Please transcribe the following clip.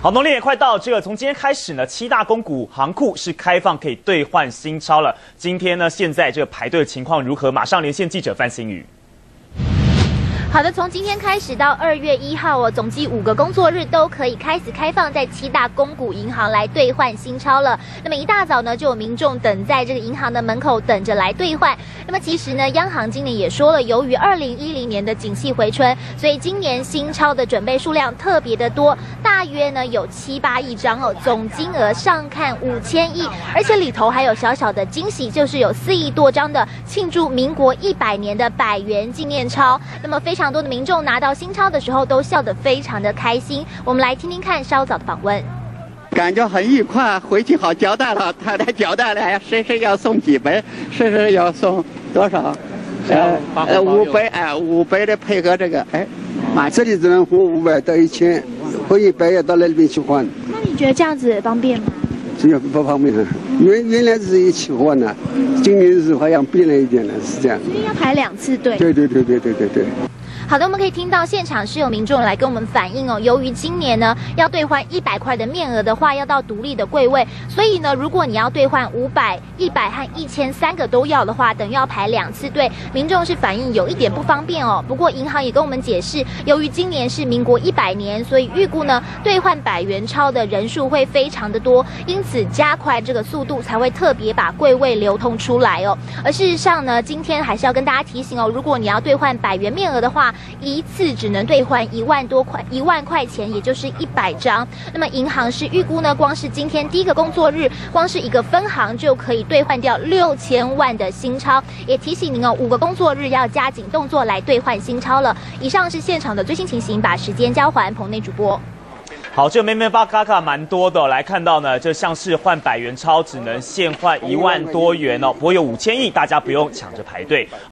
好，农历也快到，这个从今天开始呢，七大公股行库是开放可以兑换新钞了。今天呢，现在这个排队的情况如何？马上连线记者范新宇。好的，从今天开始到二月一号哦，总计五个工作日都可以开始开放在七大公股银行来兑换新钞了。那么一大早呢，就有民众等在这个银行的门口等着来兑换。那么其实呢，央行今年也说了，由于二零一零年的景气回春，所以今年新钞的准备数量特别的多，大约呢有七八亿张哦，总金额上看五千亿，而且里头还有小小的惊喜，就是有四亿多张的庆祝民国一百年的百元纪念钞。那么非常多的民众拿到新钞的时候都笑得非常的开心。我们来听听看稍早的访问，感觉很愉快，回去好交代了。太太交代了，谁谁要送几杯，谁谁要送多少？呃呃，五百哎，五百的配合这个哎，这里只能付五百到一千，付一百要到那里边去换。那你觉得这样子方便吗？这个不方便，原原来是一起换的，今年是好像变了一点了，是这样。今天要排两次队。对对对对对对对。好的，我们可以听到现场是有民众来跟我们反映哦。由于今年呢要兑换一百块的面额的话，要到独立的柜位，所以呢，如果你要兑换五百、一百和一千三个都要的话，等于要排两次队。民众是反映有一点不方便哦。不过银行也跟我们解释，由于今年是民国一百年，所以预估呢兑换百元钞的人数会非常的多，因此加快这个速度才会特别把柜位流通出来哦。而事实上呢，今天还是要跟大家提醒哦，如果你要兑换百元面额的话，一次只能兑换一万多块，一万块钱，也就是一百张。那么银行是预估呢，光是今天第一个工作日，光是一个分行就可以兑换掉六千万的新钞。也提醒您哦，五个工作日要加紧动作来兑换新钞了。以上是现场的最新情形，把时间交还棚内主播。好，这个妹妹发卡卡蛮多的，来看到呢，就像是换百元钞只能现换一万多元哦，不过有五千亿，大家不用抢着排队。